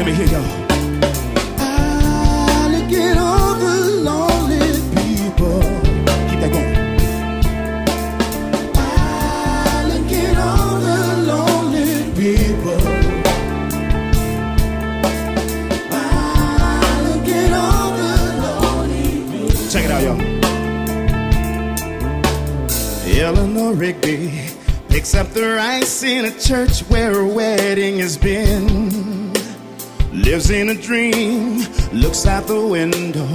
Let me hear y'all. Look at all the lonely people. Keep that going. Look at all the lonely people. Look at all the lonely people. Check it out, y'all. Eleanor Rigby picks up the rice in a church where a wedding has been. Lives in a dream, looks out the window,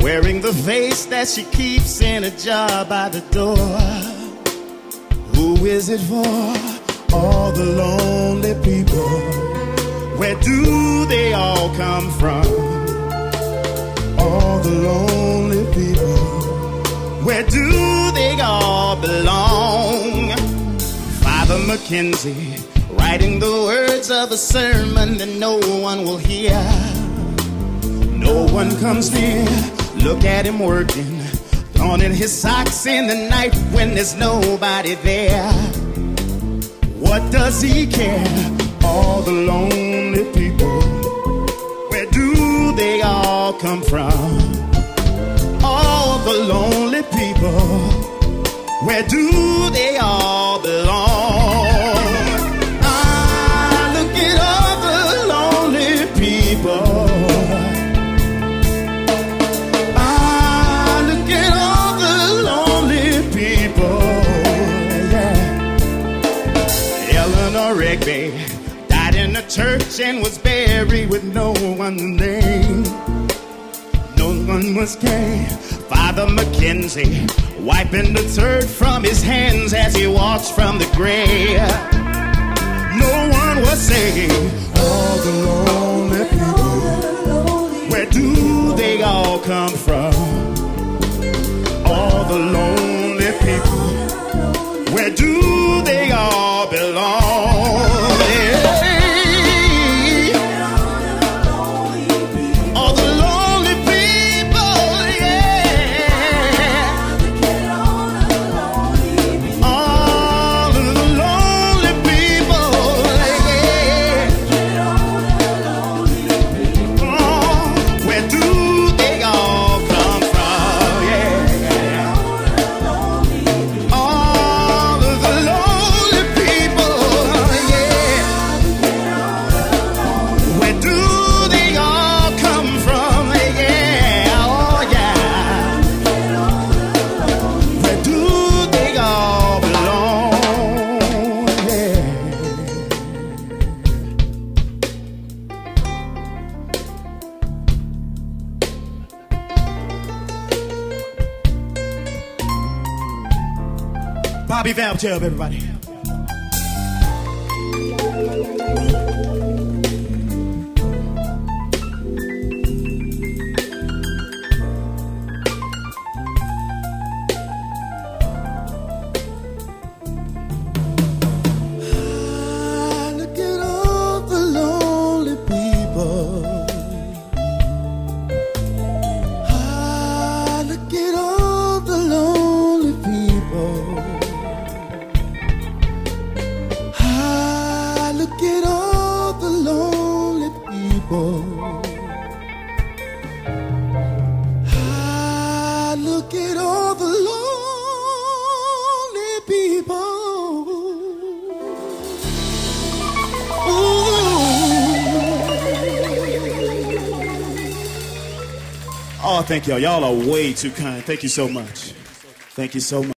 wearing the face that she keeps in a jar by the door. Who is it for? All the lonely people. Where do they all come from? All the lonely people. Where do they all belong? Father McKenzie writing the words of a sermon that no one will hear. No one comes near. Look at him working, donning his socks in the night when there's nobody there. What does he care? All the lonely people. Where do they all come from? all the lonely people. Where do they all belong? Church and was buried with no one's name. No one was came. Father McKenzie wiping the dirt from his hands as he walks from the grave. No one was saved. All the lonely people. Where do they all come from? Bobby Valve, everybody. Ah, look at all the lonely people. Oh, thank y'all. Y'all are way too kind. Thank you so much. Thank you so much.